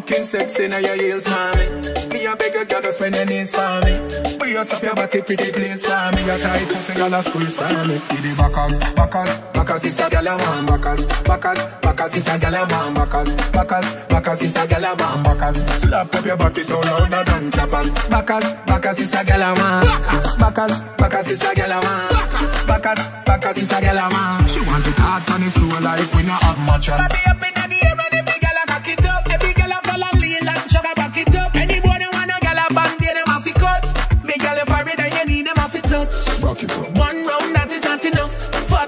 Looking sexy now your heels, mommy. Me a beg you, girl, just when your knees for me. Brace up your body, pretty please for me. Your tight pussy, girl, a squeeze for me. Give the backaz, backaz, backaz is a girl a man. Backaz, backaz, backaz is a girl a man. Backaz, backaz, backaz is a girl a man. Backaz, slap up your body so louder than clappers. Backaz, backaz is a girl a man. Backaz, backaz is a girl a man. Backaz, backaz is a girl a man. She want it hard on the floor like we not have mattress.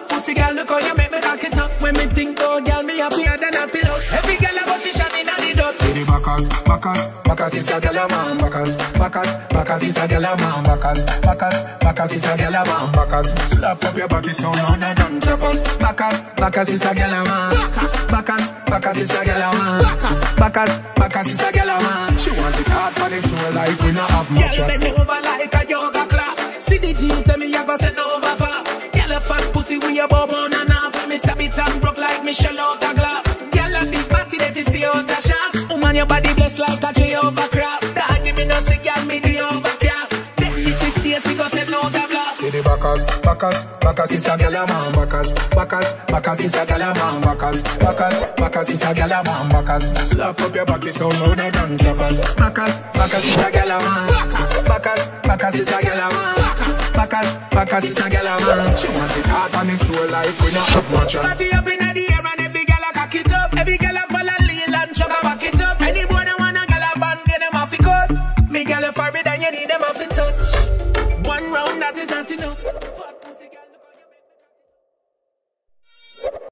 Fat pussy girl, look how you make me cock it up. When me think oh girl, me happier than a pillow. Every girl a position in a the dot. the backaz, backaz, backaz is a gyal a man. Backaz, backaz, backaz is a gyal a man. Backaz, backaz, backaz is a gyal a man. Backaz, slap up your body so louder than clappers. Backaz, backaz is a gyal a man. Backaz, backaz is a gyal a man. Backaz, backaz is a gyal a man. She want it hard on the floor like we not have much. Girl bend me over like a pussy with your bum on and off. Me stab it and broke like Michelle out the glass. Girl a big fatty, they fi stay out the shaft. Woman your body blessed like a Jehovah cross. Give me no see, girl me the overcast. Then me see Stacy go set out the blast. See the backaz, backaz, backaz is a gyal a man. Backaz, backaz, backaz is a gyal a man. Backaz, backaz, backaz is a gyal a man. Backaz, slap up your body so louder than clappers. Backaz, backaz is a gyal a man. Backaz, backaz is a gyal a man. Backaz, backaz is a gyal a man. She want it hard on the floor like we not have mattress. Body up in the air and every girl a cock it up. Every girl a fall and lean and sugar back it up. Any boy that want a girl a band, get them off the cut. Me girl if I read and you need them off the touch. One round that is not enough.